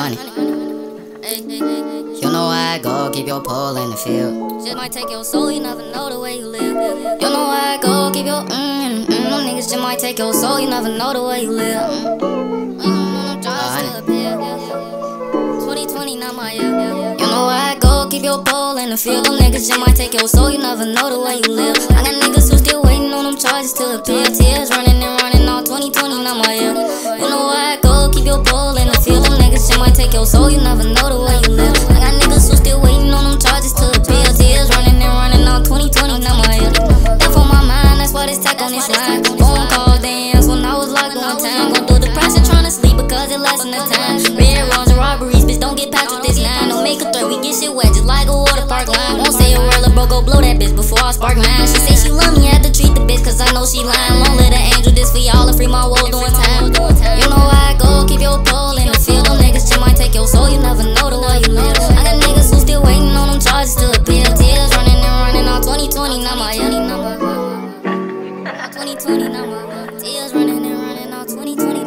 money. You know I go, keep your pole in the field. Just might take your soul, you never know the way you live. You know I go, keep your mm, mm, mm. Them niggas just might take your soul, you never know the way you live. Mm. Mm, appear. 2020, not my year. You know I go, keep your pole in the field. Them niggas just might take your soul, you never know the way you live. I got niggas who still waiting on them charges to appear. Tears running and running all 2020, not my year. Your soul, you never know the way you live. I got niggas who still waiting on them charges to appear. Tears running and running on 2020, not my year. Death on my mind, that's why this tech on this line. Phone call dance when I was locked one time. Going through depression, trying to sleep because it lasting the time. Red wrongs and robberies, bitch, don't get packed with this line. Don't make a threat, we get shit wet just like a water park line. Won't say a word, bro, go blow that bitch before I spark mine. She say she love me, I had to treat the bitch cause I know she lying. Long little angel, this for y'all and free my world doing time. 2020 number Tears running and running on 2020.